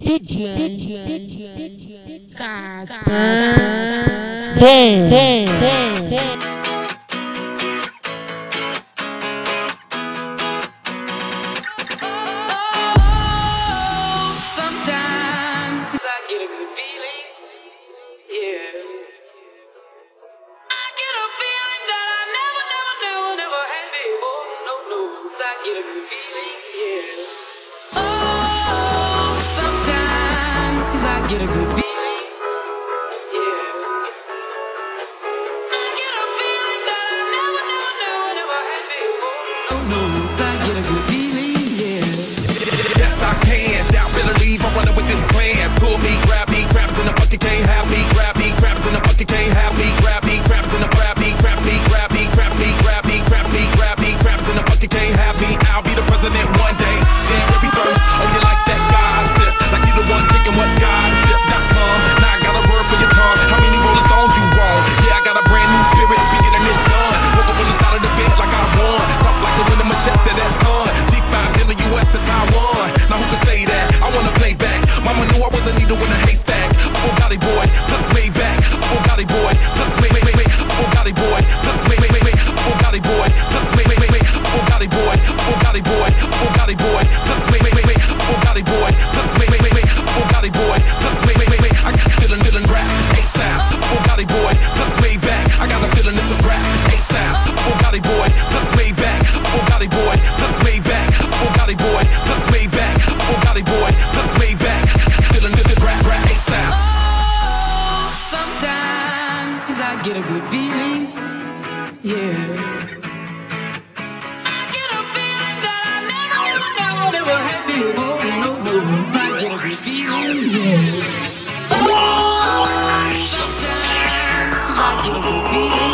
DJ, feeling, yeah. I get a feeling that I never, never, never had before. Oh, no, no, I get a feeling, yeah. Sometimes I get a feeling.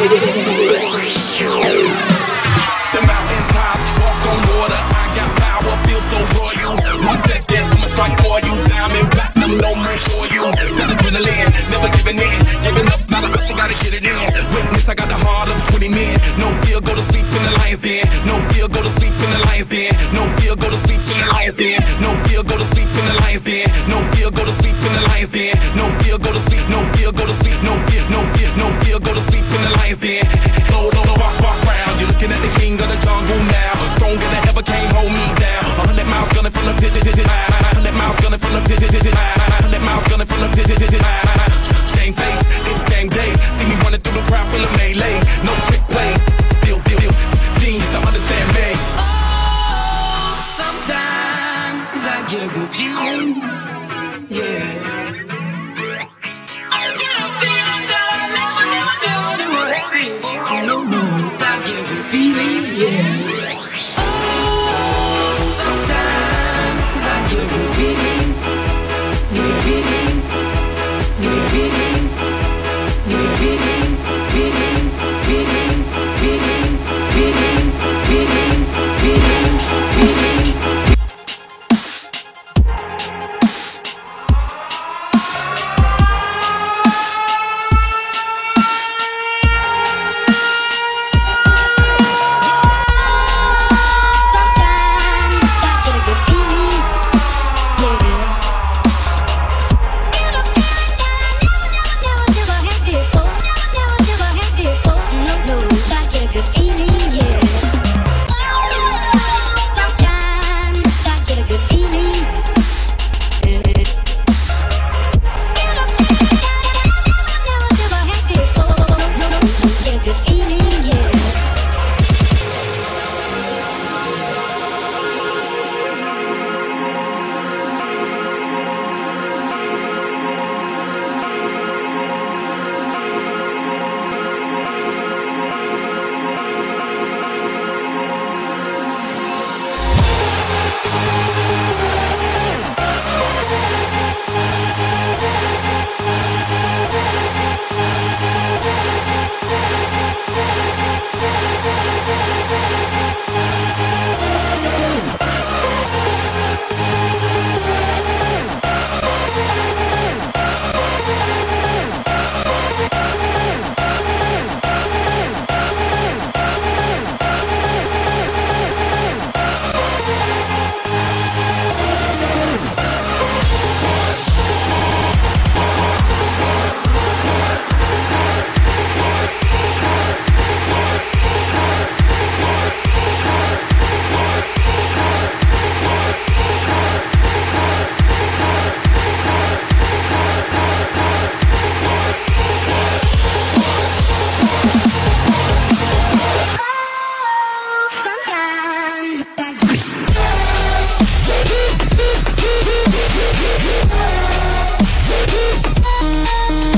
The mountains high, walk on water. I got power, feel so royal. One second, strike you. Diamond, platinum, no for you. Got adrenaline, never giving in. Giving gotta get it in. Witness, I got the heart of 20 men. No fear, go to sleep in the lion's den. No fear to sleep in the lion's den. No fear, go to sleep in the lion's den. No fear, go to sleep in the lion's den. No fear, go to sleep in the lion's den. No fear, go to sleep. No fear, go to sleep. No fear, no fear, no fear, go to sleep in the lion's den. Go, go, go, walk, walk round. You're looking at the king of the jungle now. Stronger than ever, can't hold me down. A hundred miles gunning from the pit, hundred miles gunning from the pit, hundred miles gunning. Thank you.